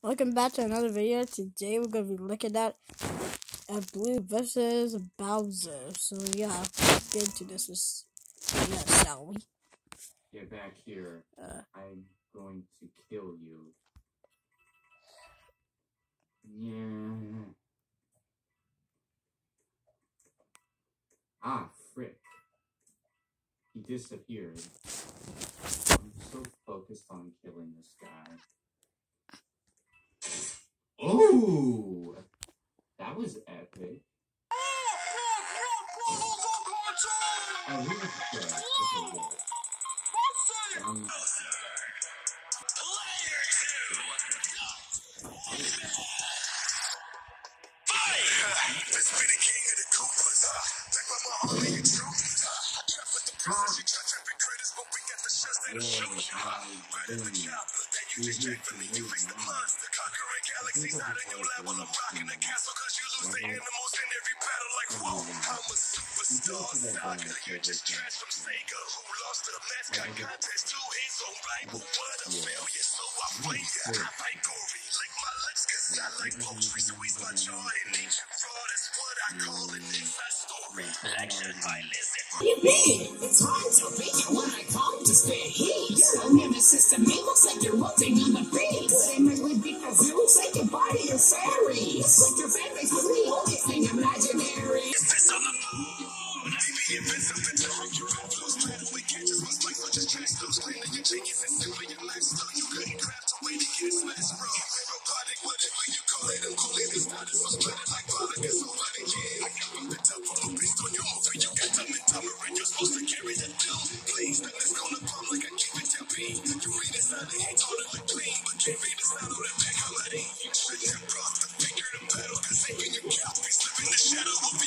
Welcome back to another video. Today we're gonna be looking at a Bloo versus Bowser. So yeah, let's get into this. Is yeah, shall we? Get back here. Uh, I'm going to kill you. Yeah. Ah, frick. He disappeared. Oh! That was epic. Oh, he was dead. Okay, good. Um, Let's be the king of the Koopas. Back by my and troops. Trap with the prisoners, you judge every critters, but we got the shots that'll shoot you. Right in the chopper that you just jacked from me. You face the monster, conquering galaxies out in your level. I'm rocking the castle cause you lose the animals in every battle like whoa. I'm a superstar saga. You're just trash from Sega. Who lost to the mascot contest? Two hits on rival. What a failure. So I play ya. I bite gory like my lips cause I like poetry. Squeeze my jaw in ancient fraud. That's what I call an inside story. Action violence. You mean it's hard to reach when I come to spare heat. Your nemesis to me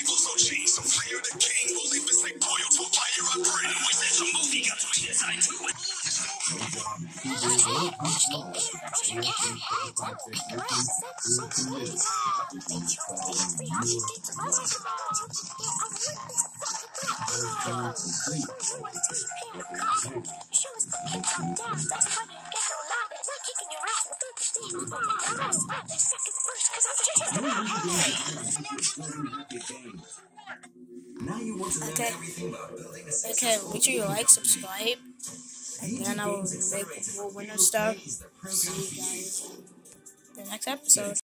of people so player the king. Will leave this like boiled to a fire I bring. We said some movie got three designs. We went. Okay. Okay, make sure you like, subscribe, and then I will make more winner stuff. See you guys in the next episode.